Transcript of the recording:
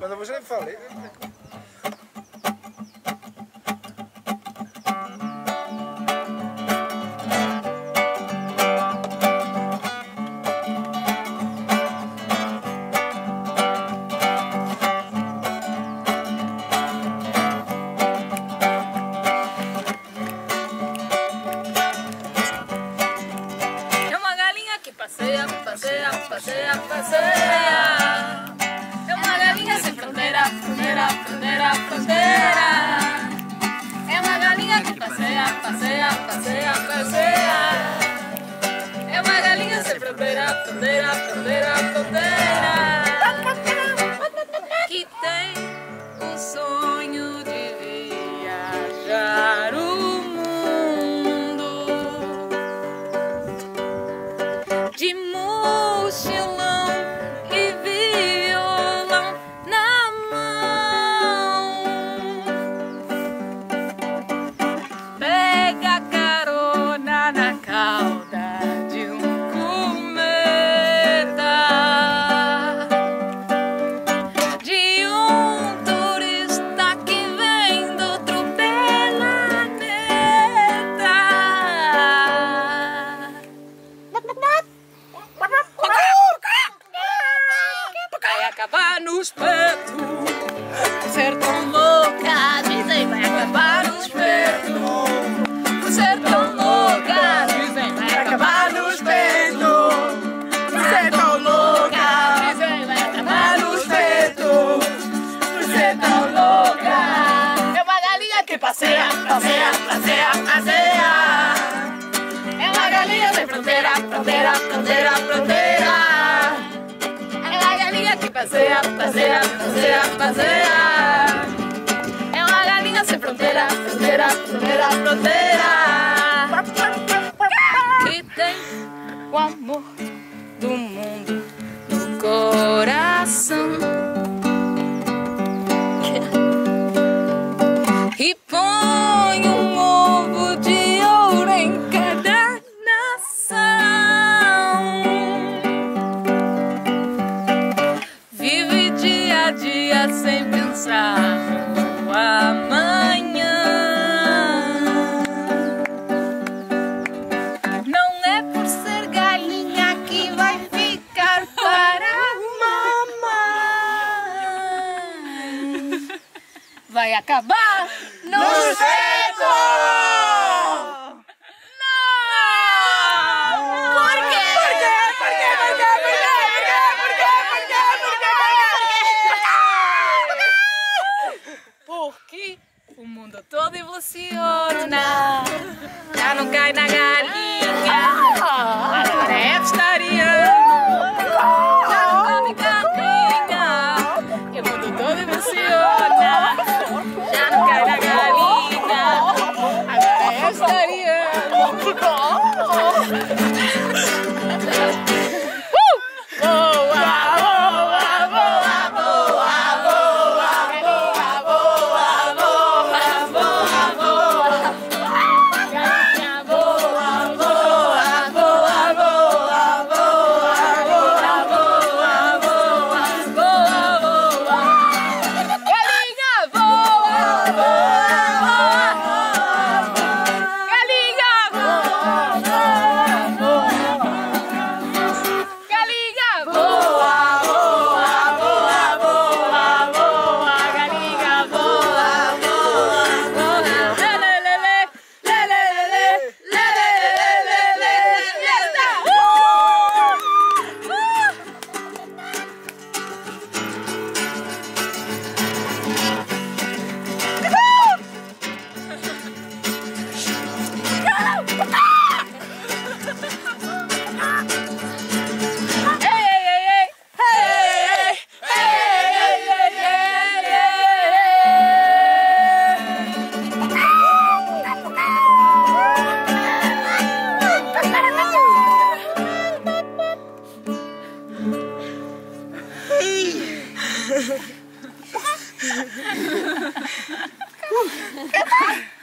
Quando eu já falei. É passeia, passeia, passeia, passeia. Fronteira, fronteira, fronteira. É uma galinha que passeia, passeia, passeia, passeia. É uma galinha sem fronteira, fronteira, fronteira, fronteira. Passeia, passeia, passeia, passeia. É uma galinha sem fronteira, fronteira, fronteira, fronteira. É uma galinha que passeia, passeia, passeia, passeia. É uma galinha sem fronteira, fronteira, fronteira, fronteira. Que tem o amor Por quê? Por quê? Porque o mundo todo evoluciona. Já não cai na galinha. Agora é vegetariana. 你打我かっこいい!